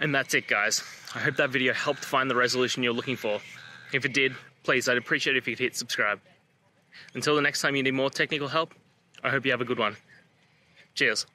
And that's it, guys. I hope that video helped find the resolution you're looking for. If it did, please, I'd appreciate it if you could hit subscribe. Until the next time you need more technical help, I hope you have a good one. Cheers.